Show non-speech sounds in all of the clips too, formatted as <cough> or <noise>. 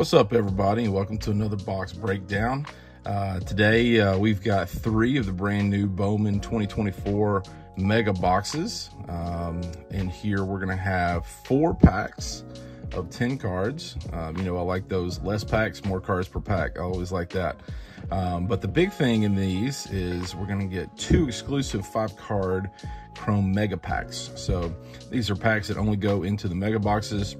What's up, everybody, and welcome to another box breakdown. Uh, today, uh, we've got three of the brand new Bowman 2024 mega boxes. Um, and here we're going to have four packs of 10 cards. Um, you know, I like those less packs, more cards per pack. I always like that. Um, but the big thing in these is we're going to get two exclusive five card Chrome mega packs. So these are packs that only go into the mega boxes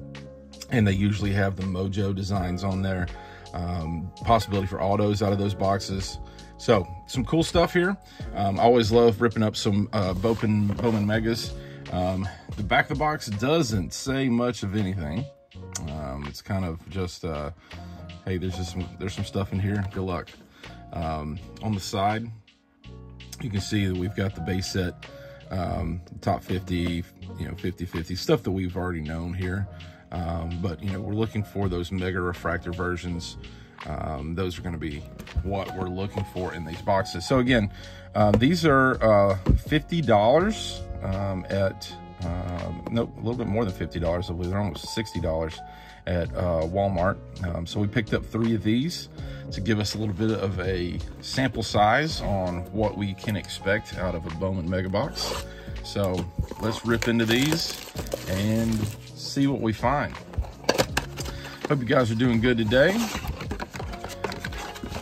and they usually have the Mojo designs on there. Um, possibility for autos out of those boxes. So some cool stuff here. Um, I always love ripping up some uh, Bowman, Bowman Megas. Um, the back of the box doesn't say much of anything. Um, it's kind of just, uh, hey, there's just some, there's some stuff in here. Good luck. Um, on the side, you can see that we've got the base set, um, top 50, you know, 50-50, stuff that we've already known here. Um, but, you know, we're looking for those mega refractor versions. Um, those are going to be what we're looking for in these boxes. So again, um, these are uh, $50 um, at, um, no, a little bit more than $50, I believe. They're almost $60 at uh, Walmart. Um, so we picked up three of these to give us a little bit of a sample size on what we can expect out of a Bowman Mega Box. So let's rip into these and see what we find. Hope you guys are doing good today.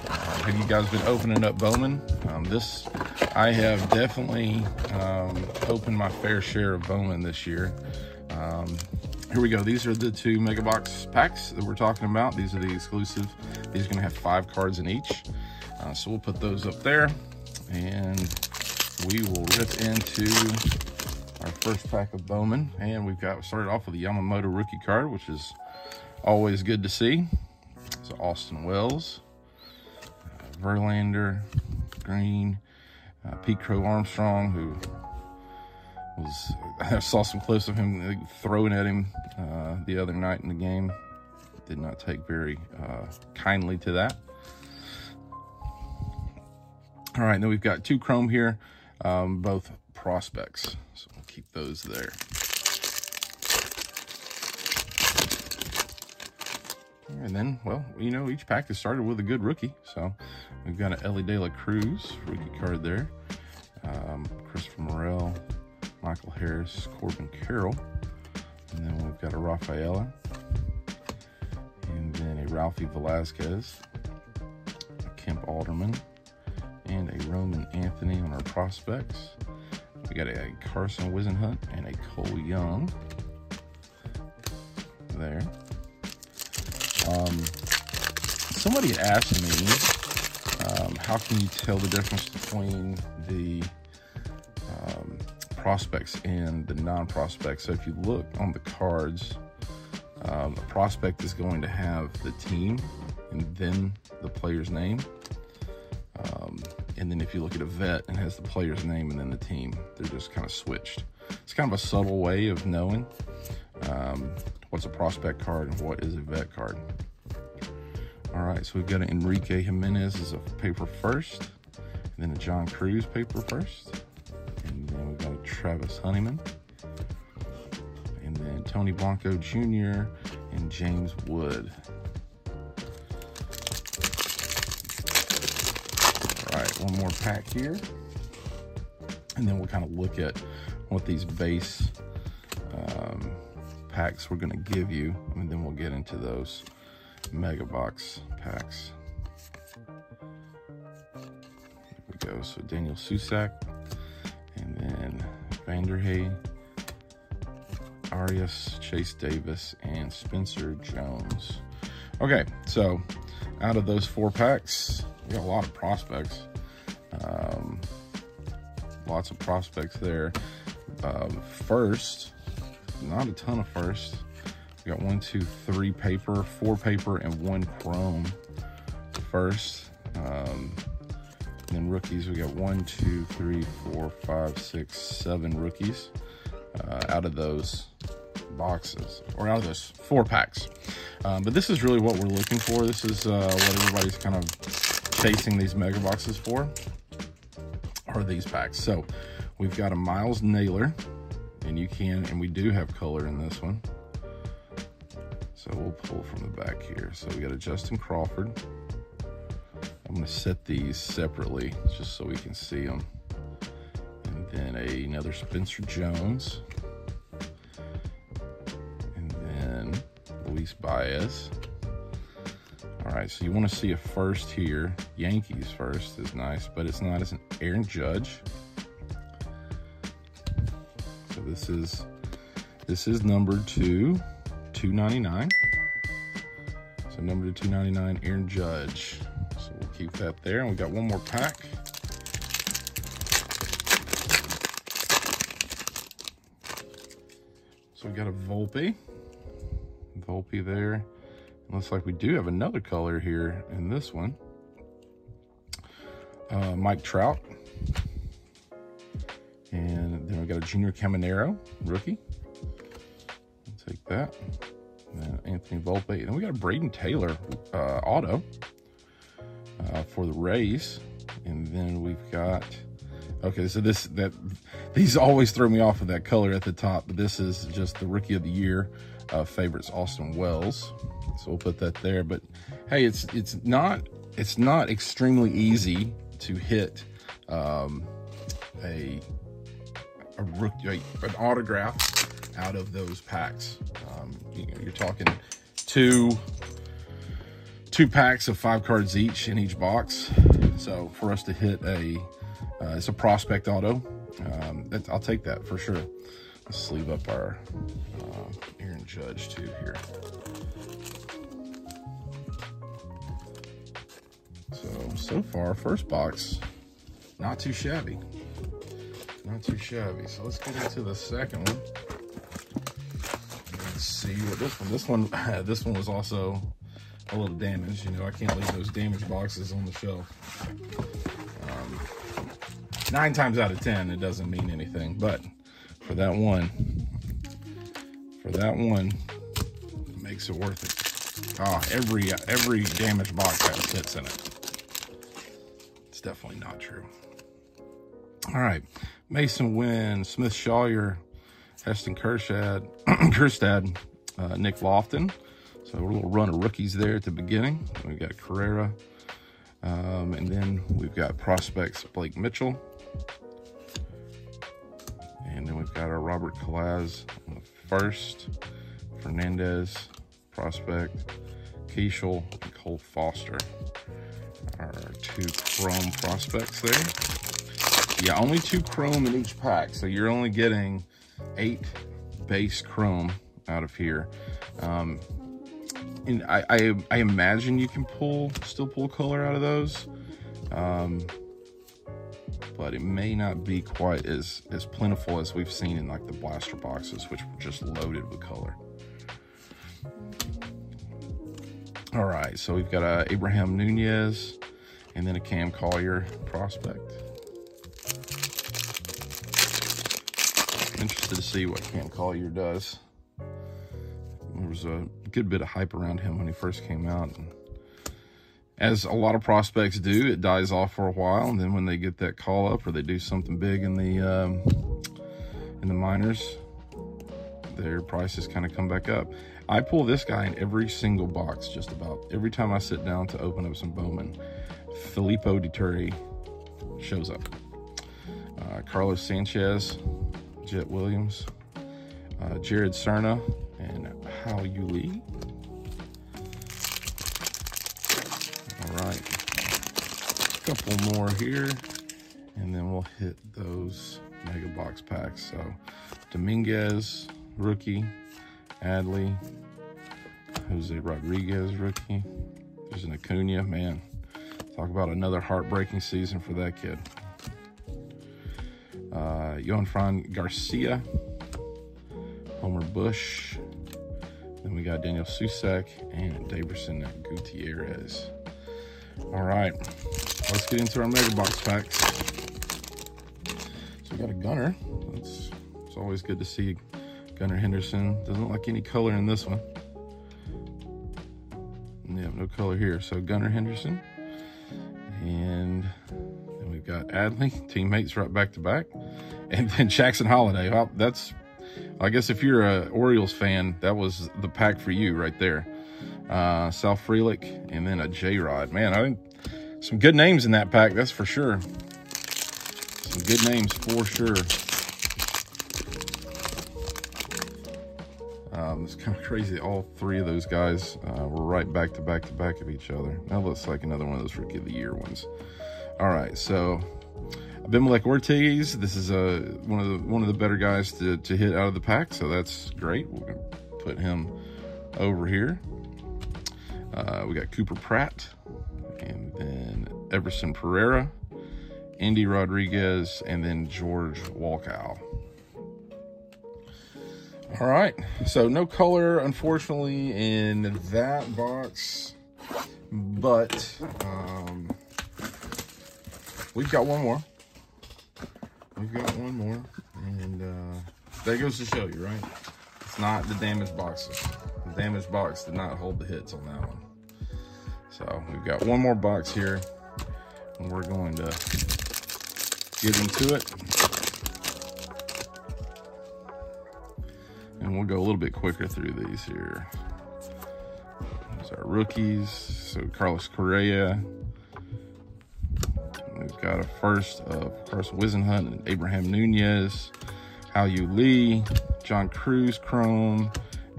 Uh, have you guys been opening up Bowman? Um, this, I have definitely um, opened my fair share of Bowman this year. Um, here we go. These are the two mega box packs that we're talking about. These are the exclusive. These are going to have five cards in each. Uh, so we'll put those up there and we will rip into our first pack of Bowman. And we've got started off with a Yamamoto rookie card, which is always good to see. So Austin Wells, uh, Verlander, Green, uh, Pete Crow Armstrong, who was, <laughs> I saw some clips of him throwing at him uh, the other night in the game. Did not take very uh, kindly to that. All right, then we've got two chrome here, um, both prospects. So we'll keep those there. And then, well, you know, each pack has started with a good rookie. So we've got an Elly De La Cruz rookie card there. Um, Christopher Morel, Michael Harris, Corbin Carroll. And then we've got a Rafaela. And then a Ralphie Velazquez, a Kemp Alderman, and a Roman Anthony on our prospects. We got a Carson Whisenhunt and a Cole Young there. Um, somebody asked me, um, how can you tell the difference between the um, prospects and the non-prospects? So if you look on the cards, um, a prospect is going to have the team and then the player's name. And then if you look at a vet, and has the player's name and then the team. They're just kind of switched. It's kind of a subtle way of knowing um, what's a prospect card and what is a vet card. All right, so we've got an Enrique Jimenez as a paper first, and then a John Cruz paper first, and then we've got a Travis Honeyman, and then Tony Blanco Jr. and James Wood. One more pack here. And then we'll kind of look at what these base um, packs we're gonna give you, and then we'll get into those mega box packs. Here we go, so Daniel Susac, and then Vanderhey, Arias, Chase Davis, and Spencer Jones. Okay, so out of those four packs, we got a lot of prospects. Um, lots of prospects there. Um, first, not a ton of first. We got one, two, three paper, four paper, and one chrome first. Um, then rookies, we got one, two, three, four, five, six, seven rookies uh, out of those boxes, or out of those four packs. Um, but this is really what we're looking for. This is uh, what everybody's kind of chasing these mega boxes for, are these packs. So we've got a Myles Naylor, and you can, and we do have color in this one. So we'll pull from the back here. So we got a Justin Crawford. I'm gonna set these separately just so we can see them. And then a, another Spencer Jones. And then Luis Baez. All right, so you want to see a first here. Yankees first is nice, but it's not as an Aaron Judge. So this is this is number two, 299. So number 299, Aaron Judge. So we'll keep that there. And we got one more pack. So we got a Volpe. Volpe there. Looks like we do have another color here in this one. Uh, Mike Trout. And then we got a Junior Caminero, rookie. I'll take that. And Anthony Volpe. And then we got a Brayden Taylor uh, auto uh, for the Rays. And then we've got, okay, so this, that, these always throw me off with that color at the top, but this is just the Rookie of the Year uh, favorites, Austin Wells. So we'll put that there. But hey, it's it's not it's not extremely easy to hit um, a a rookie an autograph out of those packs. Um, you know, you're talking two two packs of five cards each in each box. So for us to hit a uh, it's a prospect auto. Um, I'll take that for sure. Let's sleeve up our uh, Judge too here. So, so far, first box, not too shabby. Not too shabby. So let's get into the second one. Let's see what this one, this one, <laughs> this one was also a little damaged. You know, I can't leave those damaged boxes on the shelf. Um, nine times out of 10, it doesn't mean anything, but for that one, for that one, makes it worth it. Oh, every every damaged box has hits in it. It's definitely not true. All right, Masyn Winn, Smith Shawver, Heston Kjerstad, <clears throat> Kjerstad, uh, Nick Loftin. So a little run of rookies there at the beginning. We've got Carrera, um, and then we've got prospects Blake Mitchell, and then we've got our Robert Calaz first, Fernandez, prospect, Keishel, and Cole Foster our two chrome prospects there. Yeah, only two chrome in each pack, so you're only getting eight base chrome out of here. Um, and I, I, I, imagine you can pull, still pull color out of those. Um, but it may not be quite as, as plentiful as we've seen in like the blaster boxes, which were just loaded with color. All right, so we've got uh, Abraham Nunez and then a Cam Collier prospect. Interested to see what Cam Collier does. There was a good bit of hype around him when he first came out. And as a lot of prospects do, it dies off for a while, and then when they get that call up or they do something big in the um, in the minors, their prices kind of come back up. I pull this guy in every single box, just about every time I sit down to open up some Bowman. Filippo Dituri shows up. Uh, Carlos Sanchez, Jett Williams, uh, Jared Serna, and Hao-Yu Lee. Couple more here, and then we'll hit those mega box packs. So Dominguez, rookie, Adley, Jose Rodriguez, rookie. There's an Acuna, man. Talk about another heartbreaking season for that kid. Uh, Johanfran Garcia, Homer Bush. Then we got Daniel Susac and Daverson Gutierrez. All right, let's get into our mega box packs. So we got a Gunnar. It's, it's always good to see Gunnar Henderson. Doesn't like any color in this one. Yeah, no color here. So Gunnar Henderson. And then we've got Adley, teammates right back to back. <laughs> And then Jackson Holliday. Well, that's I guess if you're a Orioles fan, that was the pack for you right there. Uh, Sal Frelick and then a J-Rod. Man, I think some good names in that pack, that's for sure. Some good names for sure. Um, it's kind of crazy. All three of those guys uh, were right back to back to back of each other. That looks like another one of those Rookie of the Year ones. All right, so Abimelec Ortiz. This is uh, one of the one of the better guys to, to hit out of the pack, so that's great. We're gonna put him over here. Uh, we got Cooper Pratt, and then Everson Pereira, Endy Rodriguez, and then George Walkow. All right, so no color, unfortunately, in that box, but um, we've got one more. We've got one more, and uh, that goes to show you, right? It's not the damaged boxes. The damaged box did not hold the hits on that one. So we've got one more box here, and we're going to get into it. And we'll go a little bit quicker through these here. These are rookies. So Carlos Correa. We've got a first of Carson Whisenhunt and Abraham Nunez, Hao-Yu Lee, John Cruz Chrome,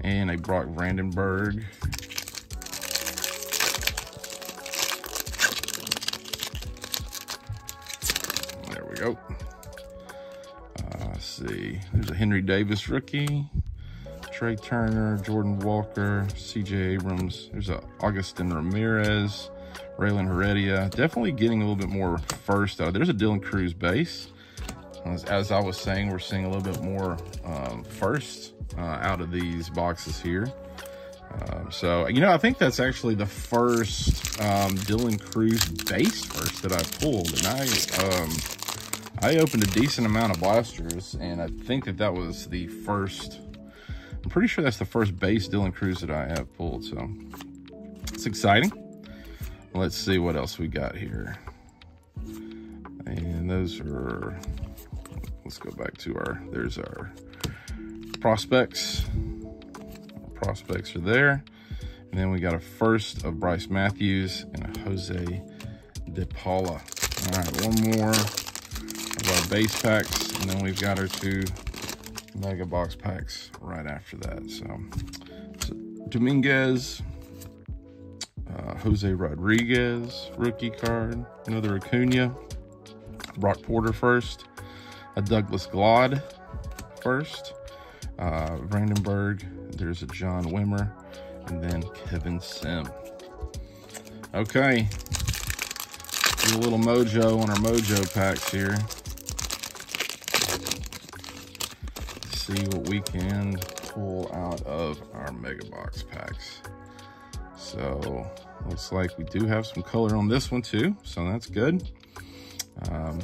and a Brock Brandenburg. Go. Uh, see. There's a Henry Davis rookie. Trea Turner, Jordan Walker, CJ Abrams. There's a Agustin Ramirez, Raylan Heredia. Definitely getting a little bit more first. Uh, there's a Dylan Crews base. As, as, I was saying, we're seeing a little bit more um, first uh, out of these boxes here. Um, so, you know, I think that's actually the first um, Dylan Crews base first that I pulled. And I, um, I opened a decent amount of blasters, and I think that that was the first I'm pretty sure that's the first base Dylan Crews that I have pulled, so it's exciting. Let's see what else we got here. And those are, let's go back to our, there's our prospects. Our prospects are there. And then we got a first of Bryce Matthews and a Jose De Paula. All right, one more our base packs, and then we've got our two mega box packs right after that. So, so Dominguez, uh, Jose Rodriguez, rookie card, another Acuna, Brock Porter first, a Douglas Glod first, uh, Brandenburg, there's a John Wimmer, and then Kevin Sim. Okay, a little mojo on our mojo packs here. See what we can pull out of our mega box packs. So looks like we do have some color on this one too, so that's good. Um,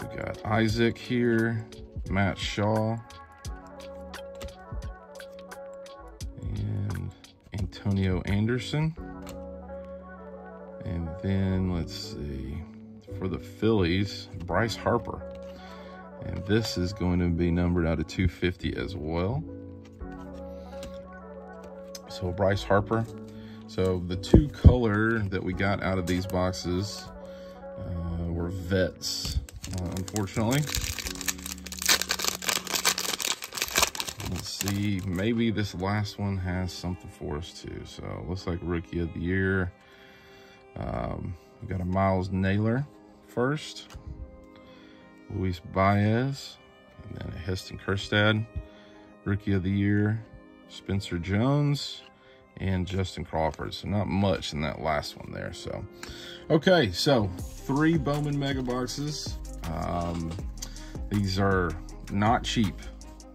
we got Isaac here, Matt Shaw, and Antonio Anderson. And then let's see, for the Phillies, Bryce Harper. And this is going to be numbered out of 250 as well. So Bryce Harper. So the two color that we got out of these boxes uh, were vets, uh, unfortunately. Let's see, maybe this last one has something for us too. So looks like Rookie of the Year. Um, we got a Myles Naylor first. Luis Baez, and then Heston Kjerstad, Rookie of the Year, Spencer Jones, and Justin Crawford. So not much in that last one there. So, okay, so three Bowman Mega Boxes. Um, these are not cheap,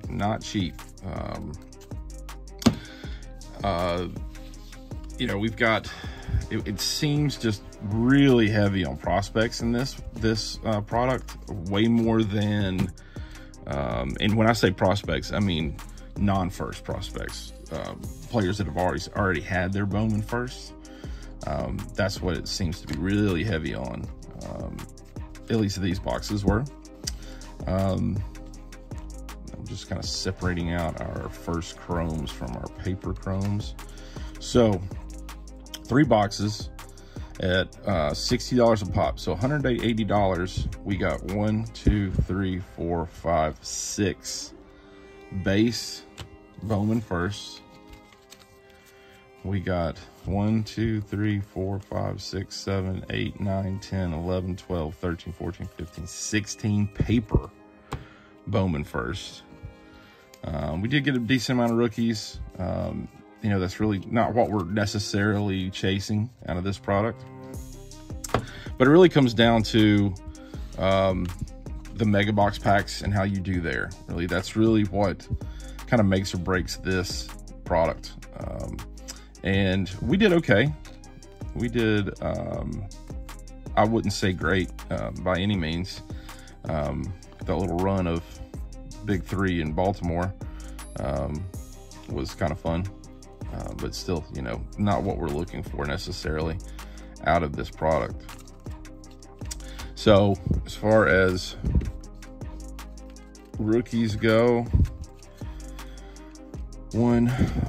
not cheap. Um, uh, you know, we've got, it, it seems just really heavy on prospects in this this uh, product, way more than. Um, and when I say prospects, I mean non-first prospects, uh, players that have already already had their Bowman first. Um, that's what it seems to be really heavy on. Um, at least these boxes were. Um, I'm just kind of separating out our first chromes from our paper chromes. So three boxes at uh, $60 a pop. So $180, we got one, two, three, four, five, six base Bowman first. We got 1, 2, 3, 4, 5, 6, 7, 8, 9, 10, 11, 12, 13, 14, 15, 16 paper Bowman first. Um, we did get a decent amount of rookies. Um, you know, that's really not what we're necessarily chasing out of this product. But it really comes down to um, the mega box packs and how you do there. Really, that's really what kind of makes or breaks this product. Um, and we did okay. We did, um, I wouldn't say great uh, by any means. Um, that little run of Big Three in Baltimore um, was kind of fun, uh, but still, you know, not what we're looking for necessarily out of this product. So, as far as rookies go, one,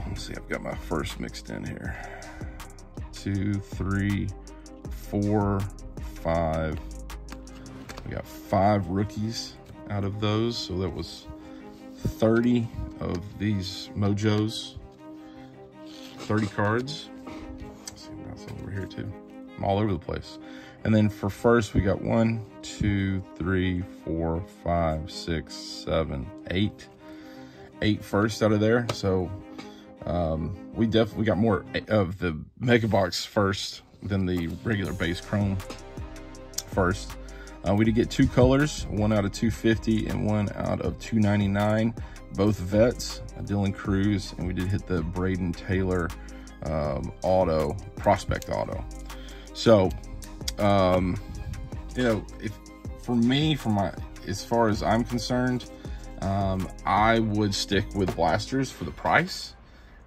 let's see, I've got my first mixed in here. Two, three, four, five. We got five rookies out of those. So that was 30 of these Mojos. 30 cards. Let's see, over here too. I'm all over the place. And then for first, we got one, two, three, four, five, six, seven, eight eight first out of there. So um, we definitely got more of the Mega Box first than the regular base Chrome first. Uh, we did get two colors, one out of 250 and one out of 299, both vets, Dylan Crews, and we did hit the Brayden Taylor um, auto, prospect auto. So, um, you know, if for me, for my, as far as I'm concerned, um, I would stick with blasters for the price.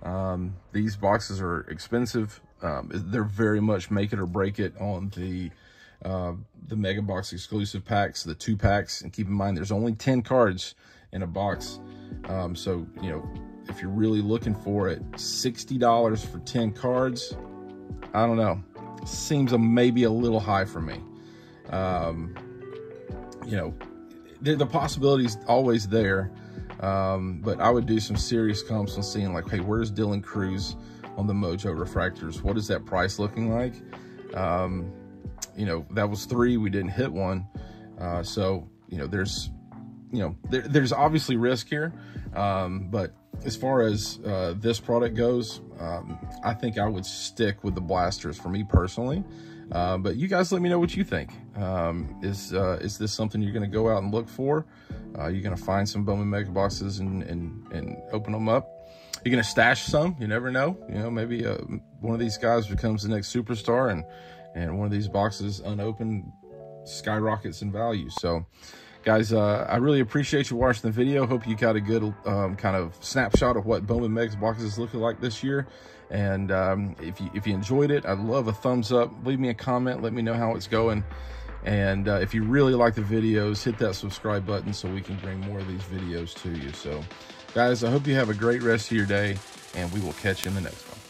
Um, these boxes are expensive. Um, they're very much make it or break it on the uh, the Mega Box exclusive packs, the two packs. And keep in mind, there's only 10 cards in a box. Um, so, you know, if you're really looking for it, $60 for 10 cards, I don't know. Seems a, maybe a little high for me. Um, you know, the, the possibility's always there. Um, but I would do some serious comps on seeing like, hey, where's Dylan Crews on the Mojo refractors? What is that price looking like? Um, you know, that was three. We didn't hit one. Uh, so, you know, there's, you know, there, there's obviously risk here. Um, but as far as uh, this product goes, um, I think I would stick with the blasters for me personally. Uh, but you guys let me know what you think. Um, is uh, is this something you're going to go out and look for? Uh, you're going to find some Bowman Mega Boxes and, and, and open them up. You're going to stash some. You never know. You know, maybe uh, one of these guys becomes the next superstar and, and one of these boxes unopened skyrockets in value. So, guys, uh, I really appreciate you watching the video. Hope you got a good um, kind of snapshot of what Bowman Meg's Boxes is looking like this year. And um, if, you, if you enjoyed it, I'd love a thumbs up. Leave me a comment. Let me know how it's going. And uh, if you really like the videos, hit that subscribe button so we can bring more of these videos to you. So, guys, I hope you have a great rest of your day, and we will catch you in the next one.